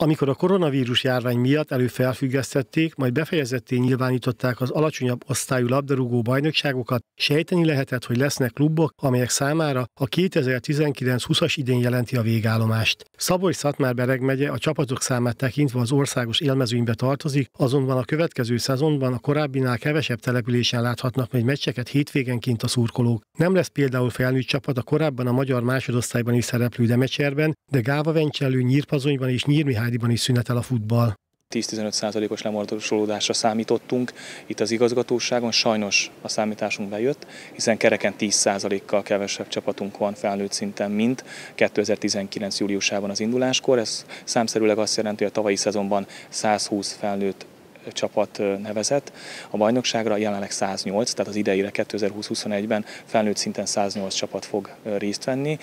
Amikor a koronavírus járvány miatt előfelfüggesztették, majd befejezetté nyilvánították az alacsonyabb osztályú labdarúgó bajnokságokat, sejteni lehetett, hogy lesznek klubok, amelyek számára a 2019-20-as idén jelenti a végállomást. Szabolcs-Szatmár-Bereg megye a csapatok számát tekintve az országos élmezőnybe tartozik, azonban a következő szezonban a korábbinál kevesebb településen láthatnak majd meccseket hétvégenként a szurkolók. Nem lesz például felnőtt csapat a korábban a magyar másodosztályban is szereplő Demecserben, de Gáva Vencselő, Nyírpazonyban és Nyírmihály Szilágyiban is szünetel a futball. 10-15 százalékos lemordosolódásra számítottunk itt az igazgatóságon, sajnos a számításunk bejött, hiszen kereken 10 százalékkal kevesebb csapatunk van felnőtt szinten, mint 2019. júliusában az induláskor. Ez számszerűleg azt jelenti, hogy a tavalyi szezonban 120 felnőtt csapat nevezett. A bajnokságra jelenleg 108, tehát az idejére 2020-21-ben felnőtt szinten 108 csapat fog részt venni.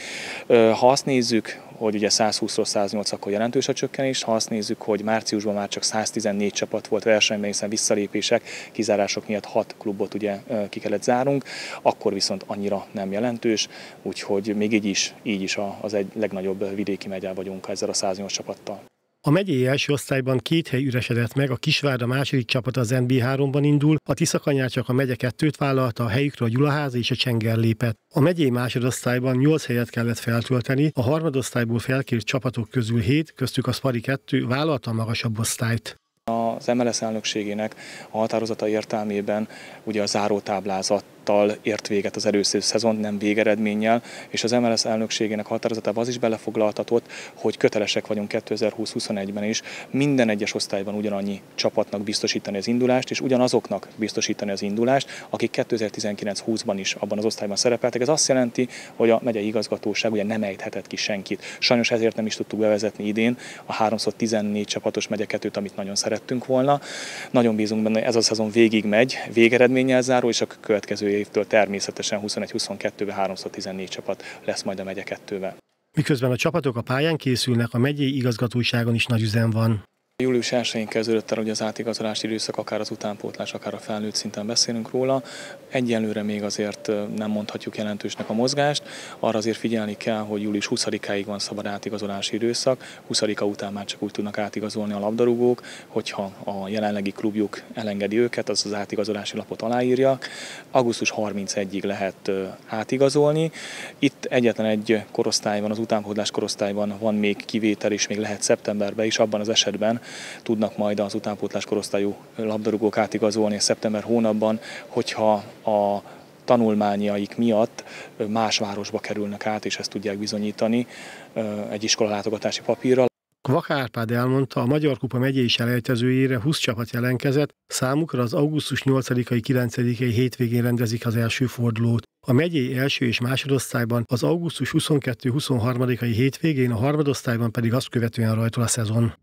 Ha azt nézzük, hogy ugye 120-ról 108, akkor jelentős a csökkenés. Ha azt nézzük, hogy márciusban már csak 114 csapat volt versenyben, hiszen visszalépések, kizárások miatt 6 klubot ugye ki kellett zárunk, akkor viszont annyira nem jelentős, úgyhogy még így is, így is az egy legnagyobb vidéki megyel vagyunk ezzel a 108 csapattal. A megyei első osztályban két hely üresedett meg, a Kisvárda második csapat az NB3-ban indul, a Tiszakanyár csak a megye kettőt vállalta, a helyükre a Gyulaháza és a Csenger lépett. A megyei másodosztályban 8 helyet kellett feltölteni, a harmadosztályból felkért csapatok közül 7, köztük a Spari 2 vállalta a magasabb osztályt. Az MLS elnökségének a határozata értelmében ugye a zárótáblázat táblázattal ért véget az előző szezon, nem végeredménnyel, és az MLS elnökségének határozatában az is belefoglaltatott, hogy kötelesek vagyunk 2020-21-ben is minden egyes osztályban ugyanannyi csapatnak biztosítani az indulást, és ugyanazoknak biztosítani az indulást, akik 2019-20-ban is abban az osztályban szerepeltek. Ez azt jelenti, hogy a megyei igazgatóság ugye nem ejthetett ki senkit. Sajnos ezért nem is tudtuk bevezetni idén a 3x14 csapatos megyeketőt, amit nagyon szerettünk volna. Nagyon bízunk benne, ez a szezon végig megy, végeredménnyel záró, és a következő évtől természetesen 21-22-ben 3x14 csapat lesz majd a megye kettővel. Miközben a csapatok a pályán készülnek, a megyei igazgatóságon is nagy üzem van. Július 1-én kezdődött el hogy az átigazolási időszak, akár az utánpótlás, akár a felnőtt szinten beszélünk róla. Egyelőre még azért nem mondhatjuk jelentősnek a mozgást. Arra azért figyelni kell, hogy július 20-áig van szabad átigazolási időszak, 20-a után már csak úgy tudnak átigazolni a labdarúgók, hogyha a jelenlegi klubjuk elengedi őket, az az átigazolási lapot aláírja. Augusztus 31-ig lehet átigazolni. Itt egyetlen egy korosztályban, az utánpótlás korosztályban van még kivétel, és még lehet szeptemberben is, abban az esetben tudnak majd az utánpótlás korosztályú labdarúgók átigazolni szeptember hónapban, hogyha a tanulmányaik miatt más városba kerülnek át, és ezt tudják bizonyítani egy iskolalátogatási papírral. Kvak Árpád elmondta, a Magyar Kupa megyei selejtezőjére 20 csapat jelentkezett, számukra az augusztus 8-ai 9-ai hétvégén rendezik az első fordulót. A megyei első és másodosztályban az augusztus 22-23-ai hétvégén, a harmadosztályban pedig azt követően rajtol a szezon.